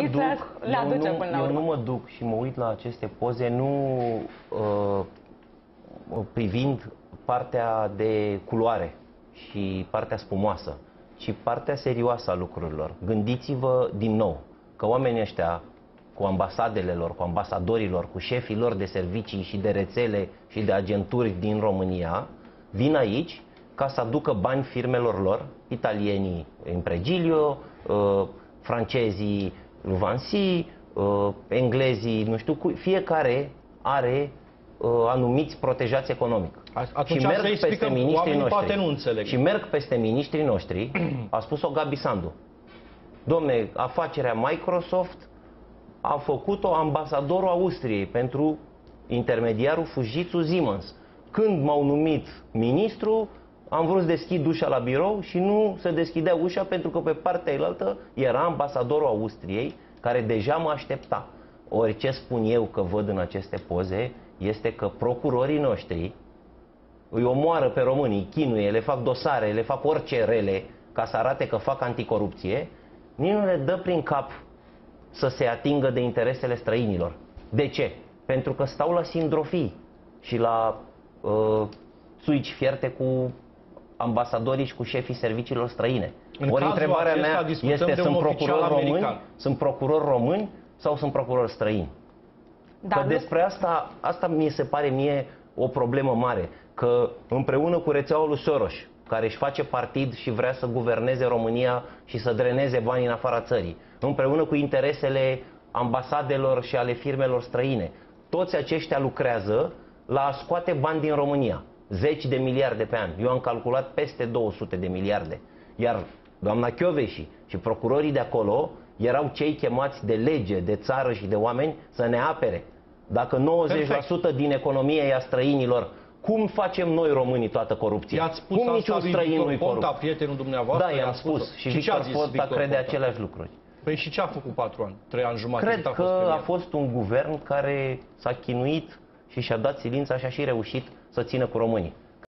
găsiți duc, le aduce eu nu, până la Eu urmă. nu mă duc și mă uit la aceste poze nu uh, privind partea de culoare și partea spumoasă, ci partea serioasă a lucrurilor. Gândiți-vă din nou că oamenii ăștia cu ambasadele lor, cu ambasadorilor, cu șefii lor de servicii și de rețele și de agenturi din România, vin aici ca să aducă bani firmelor lor, italienii Impregilio, uh, francezii Vansi, uh, englezii, nu știu, cu, fiecare are uh, anumiți protejați economic. Atunci și asta merg peste explicăm, miniștrii oamenii noștri. poate nu înțeleg. Și merg peste miniștrii noștri, a spus-o Gabi Sandu. Domne, afacerea Microsoft a făcut-o ambasadorul Austriei pentru intermediarul Fujitsu Siemens. Când m-au numit ministru, am vrut să deschid ușa la birou și nu se deschidea ușa pentru că pe partea elaltă era ambasadorul Austriei care deja mă aștepta. Ori ce spun eu că văd în aceste poze este că procurorii noștri îi omoară pe români, îi chinuie, le fac dosare, le fac orice rele ca să arate că fac anticorupție, nici nu le dă prin cap să se atingă de interesele străinilor. De ce? Pentru că stau la sindrofii și la uh, suici fierte cu ambasadorii și cu șefii serviciilor străine. În Ori cazul întrebarea acesta mea discutăm este, de sunt un oficial procurori români, american. sunt procurori români sau sunt procurori străini? Dar că nu- despre asta, asta mi se pare mie o problemă mare. Că împreună cu rețeaua lui Soros, care își face partid și vrea să guverneze România și să dreneze banii în afara țării, împreună cu interesele ambasadelor și ale firmelor străine, toți aceștia lucrează la a scoate bani din România. Zeci de miliarde pe an. Eu am calculat peste 200 de miliarde. Iar doamna Chioveși și procurorii de acolo erau cei chemați de lege, de țară și de oameni să ne apere. Dacă 90% din economie e a străinilor, cum facem noi românii toată corupția? I-ați spus cum asta niciun lui străin Victor nu-i Ponta, corupt? prietenul dumneavoastră? Da, i-am i-a spus-o. spus. Și Și ce a Victor zis Ponta Victor crede Ponta? aceleași lucruri. Păi și ce a făcut patru ani? Trei ani jumătate? Cred cât a că fost a premier? fost un guvern care s-a chinuit și și-a dat silința și a și reușit să țină cu românii.